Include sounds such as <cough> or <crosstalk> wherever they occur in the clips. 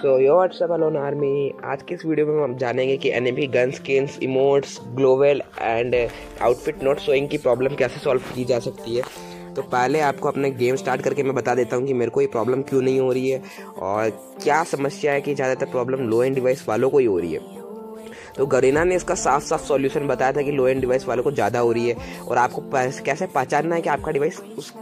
So yo what's up alone army आज के इस वीडियो में हम जानेंगे कि in gun skins emotes gloves and outfit not showing की प्रॉब्लम कैसे सॉल्व की जा सकती है। तो पहले आपको अपने गेम स्टार्ट करके मैं बता देता हूँ कि मेरे को ये प्रॉब्लम क्यों नहीं हो रही है और क्या समस्या है कि ज़्यादातर प्रॉब्लम लो एंड डिवाइस वालों को ही हो रही है। तो गरीना ने इसका साफ़ साफ़ सॉल्यूशन बताया था कि लो एंड डिवाइस वालों को ज़्यादा हो रही है और आपको कैसे पहचानना है कि आपका डिवाइस उस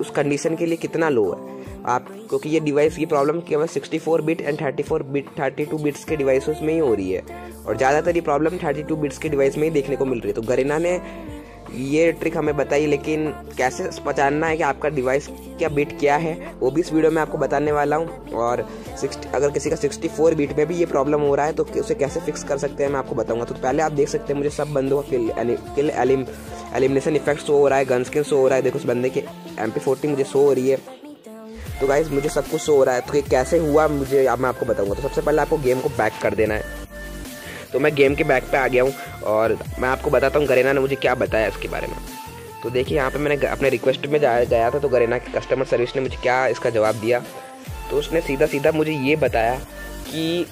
उस कंडीशन के लिए कितना लो है। आप, क्योंकि ये डिवाइस की प्रॉब्लम केवल 64 बिट एंड 34 बिट 32 बिट्स के डिवाइसेस में ही हो रही है। और ज़्यादातर ये प्रॉब्लम 32 बिट्स के डिवाइस में ही देखने को मिल रही है। तो गरेना ने ये ट्रिक हमें बताई, लेकिन कैसे पहचानना है कि आपका डिवाइस क्या बिट क्या है, वो भी इस वीडियो में आपको बताने वाला हूँ। और अगर किसी का 64 बिट में भी ये प्रॉब्लम हो रहा है तो उसे कैसे फिक्स कर सकते हैं, मैं आपको बताऊँगा। तो पहले आप देख सकते हैं, मुझे सब बंदों का kill kill elim elimination effect show हो रहा है गन स्किन शो हो रहा है। देखो उस बंदे की एम मुझे शो हो रही है। तो गाइज़ मुझे सब कुछ शो हो रहा है। तो ये कैसे हुआ, मुझे अब मैं आपको बताऊँगा। तो सबसे पहले आपको गेम को बैक कर देना है। तो मैं गेम के बैक पे आ गया हूँ और मैं आपको बताता हूँ गरेना ने मुझे क्या बताया इसके बारे में। तो देखिए, यहाँ पे मैंने अपने रिक्वेस्ट में जाया गया था तो गरेना के कस्टमर सर्विस ने मुझे क्या इसका जवाब दिया। तो उसने सीधा सीधा मुझे ये बताया कि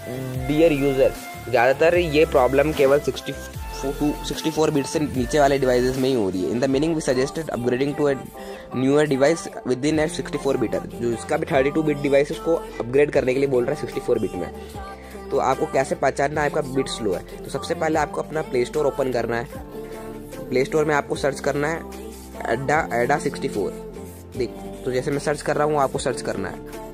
डियर यूज़र ज़्यादातर ये प्रॉब्लम केवल सिक्सटी सिक्सटी फोर बीट से नीचे वाले डिवाइसेस में ही हो रही है। In the meaning we suggested upgrading to a newer device with in at sixty four beater जो इसका भी थर्टी टू बिट डिवाइस उसको अपग्रेड करने के लिए बोल रहा है सिक्सटी फोर बिट में। तो आपको कैसे पहचानना है आपका बिट स्लो है? तो सबसे पहले आपको अपना प्ले स्टोर ओपन करना है। प्ले स्टोर में आपको सर्च करना है एडा एडा सिक्सटी फोर देख तो जैसे मैं सर्च कर रहा हूँ आपको सर्च करना है।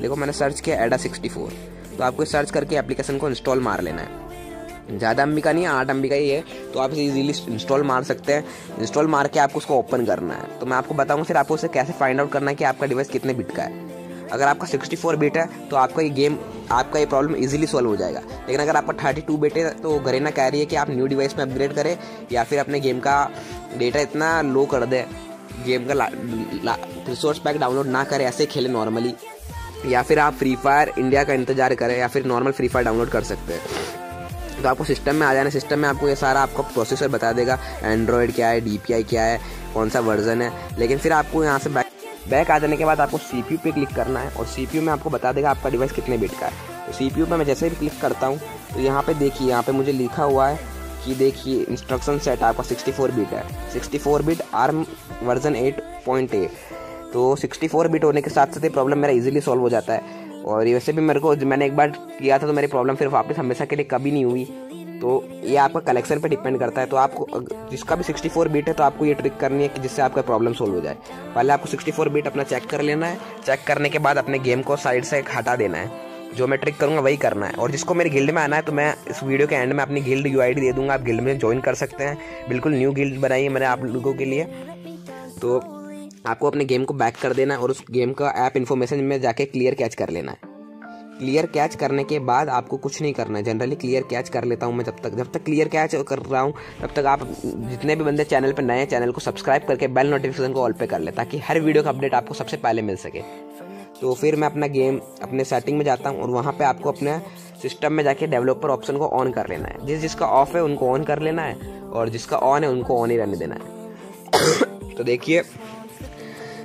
देखो, मैंने सर्च किया एडा सिक्सटी फोर तो आपको सर्च करके एप्लीकेशन को इंस्टॉल मार लेना है। ज़्यादा एम का नहीं है आठ एम का ही है तो आप इसे इजीली इंस्टॉल मार सकते हैं। इंस्टॉल मार के आपको उसको ओपन करना है। तो मैं आपको बताऊँ फिर आपको उसे कैसे फाइंड आउट करना है कि आपका डिवाइस कितने बिट का है। अगर आपका 64 बिट है तो आपका ये गेम आपका ये प्रॉब्लम इजीली सॉल्व हो जाएगा। लेकिन अगर आपका 32 बिट है तो गरेना कह रही है कि आप न्यू डिवाइस में अपग्रेड करें, या फिर अपने गेम का डेटा इतना लो कर दें गेम का रिसोर्स पैक डाउनलोड ना करें, ऐसे खेलें नॉर्मली या फिर आप फ्री फायर इंडिया का इंतज़ार करें, या फिर नॉर्मल फ्री फायर डाउनलोड कर सकते हैं। तो आपको सिस्टम में आ जाना सिस्टम में आपको ये सारा आपका प्रोसेसर बता देगा एंड्रॉयड क्या है डीपीआई क्या है, कौन सा वर्जन है। लेकिन फिर आपको यहाँ से बैक बैक आ जाने के बाद आपको सीपीयू पे क्लिक करना है और सीपीयू में आपको बता देगा आपका डिवाइस कितने बिट का है। तो सी पे मैं जैसे ही क्लिक करता हूँ तो यहाँ पे देखिए, यहाँ पे मुझे लिखा हुआ है कि देखिए इंस्ट्रक्शन सेट आपका 64 बिट है। 64 बिट आर्म वर्जन 8.8 तो 64 बिट होने के साथ साथ ये प्रॉब्लम मेरा इजीली सॉल्व हो जाता है। और वैसे भी मेरे को मैंने एक बार किया था तो मेरी प्रॉब्लम फिर वापस हमेशा के लिए कभी नहीं हुई। तो ये आपका कलेक्शन पे डिपेंड करता है। तो आपको जिसका भी 64 बीट है तो आपको ये ट्रिक करनी है कि जिससे आपका प्रॉब्लम सोल्व हो जाए। पहले आपको 64 बीट अपना चेक कर लेना है। चेक करने के बाद अपने गेम को साइड से हटा देना है। जो मैं ट्रिक करूँगा वही करना है। और जिसको मेरे गिल्ड में आना है तो मैं इस वीडियो के एंड में अपनी गिल्ड यू दे दूँगा। आप गिल्ड में ज्वाइन कर सकते हैं। बिल्कुल न्यू गिल्ड बनाई है मैंने आप लोगों के लिए। तो आपको अपने गेम को बैक कर देना है और उस गेम का ऐप इन्फॉर्मेशन में जाके क्लियर कैच कर लेना है। क्लियर कैच करने के बाद आपको कुछ नहीं करना है। जनरली क्लियर कैच कर लेता हूँ मैं जब तक। जब तक क्लियर कैच कर रहा हूँ, तब तक आप जितने भी बंदे चैनल पर नए चैनल को सब्सक्राइब करके बेल नोटिफिकेशन को ऑल पे कर ले, ताकि हर वीडियो का अपडेट आपको सबसे पहले मिल सके। तो फिर मैं अपना गेम अपने सेटिंग में जाता हूँ और वहाँ पर आपको अपने सिस्टम में जाके डेवलपर ऑप्शन को ऑन कर लेना है। जिस जिसका ऑफ़ है, उनको ऑन कर लेना है और जिसका ऑन है, उनको ऑन ही रहने देना है। <coughs> तो देखिए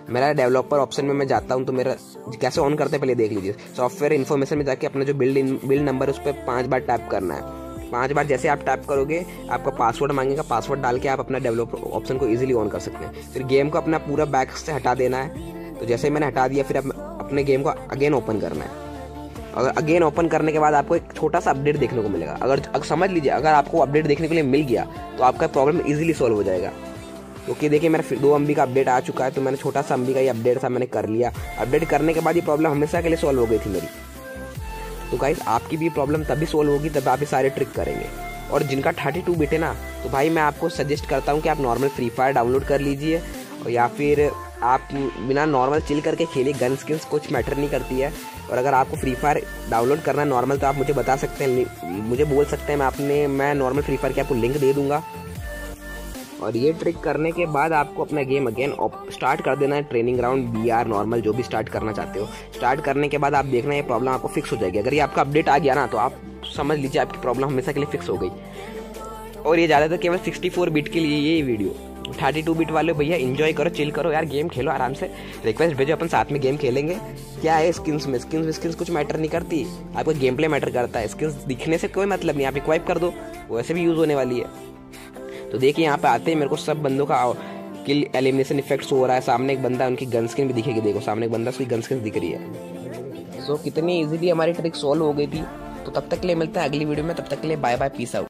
मेरा डेवलपर ऑप्शन में मैं जाता हूँ तो मेरा कैसे ऑन करते पहले देख लीजिए। सॉफ्टवेयर इन्फॉर्मेशन में जाके अपना जो बिल्ड बिल्ड नंबर उस पर पाँच बार टैप करना है। पाँच बार जैसे आप टैप करोगे आपका पासवर्ड मांगेगा पासवर्ड डाल के आप अपना डेवलपर ऑप्शन को इजीली ऑन कर सकते हैं। फिर गेम को अपना पूरा बैक से हटा देना है। तो जैसे मैंने हटा दिया फिर आप अपने गेम को अगेन ओपन करना है। अगर अगेन ओपन करने के बाद आपको एक छोटा सा अपडेट देखने को मिलेगा। अगर, अगर समझ लीजिए अगर आपको अपडेट देखने के लिए मिल गया तो आपका प्रॉब्लम इजीली सॉल्व हो जाएगा। ओके देखिए मेरा दो अम्बी का अपडेट आ चुका है तो मैंने छोटा सा अम्बी का ये अपडेट था मैंने कर लिया। अपडेट करने के बाद ये प्रॉब्लम हमेशा के लिए सॉल्व हो गई थी मेरी। तो गाइस आपकी भी प्रॉब्लम तभी सॉल्व होगी तब आप ये सारे ट्रिक करेंगे। और जिनका थर्टी टू बिट है ना तो भाई मैं आपको सजेस्ट करता हूँ कि आप नॉर्मल फ्री फायर डाउनलोड कर लीजिए, या फिर आप बिना नॉर्मल चिल करके खेलिए गन स्किल्स कुछ मैटर नहीं करती है। और अगर आपको फ्री फायर डाउनलोड करना है नॉर्मल तो आप मुझे बता सकते हैं मुझे बोल सकते हैं मैं अपने, मैं नॉर्मल फ्री फायर की आपको लिंक दे दूँगा। और ये ट्रिक करने के बाद आपको अपना गेम अगेन स्टार्ट कर देना है training ground B R normal जो भी स्टार्ट करना चाहते हो। स्टार्ट करने के बाद आप देखना ये प्रॉब्लम आपको फिक्स हो जाएगी। अगर ये आपका अपडेट आ गया ना तो आप समझ लीजिए आपकी प्रॉब्लम हमेशा के लिए फिक्स हो गई। और ये ज़्यादातर केवल 64 बिट के लिए ये वीडियो थर्टी टू बिट वाले भैया इन्जॉय करो चिल करो यार गेम खेलो आराम से। रिक्वेस्ट भेजो, अपन साथ में गेम खेलेंगे। क्या है स्किन्स में? स्किन्स स्किन्स कुछ मैटर नहीं करती। आपका गेम प्ले मैटर करता है। स्किन्स दिखने से कोई मतलब नहीं, आप इक्वाइप कर दो। वैसे भी यूज़ होने वाली है। तो देखिए यहाँ पे आते हैं मेरे को सब बंदों का किल एलिमिनेशन इफेक्ट्स हो रहा है। सामने एक बंदा उनकी गन स्किन भी दिखेगी। देखो सामने एक बंदा उसकी गन स्किन दिख रही है। सो so, कितनी इजीली हमारी ट्रिक सॉल्व हो गई थी। तो तब तक के लिए मिलते हैं अगली वीडियो में। तब तक के लिए बाय बाय पीस आउट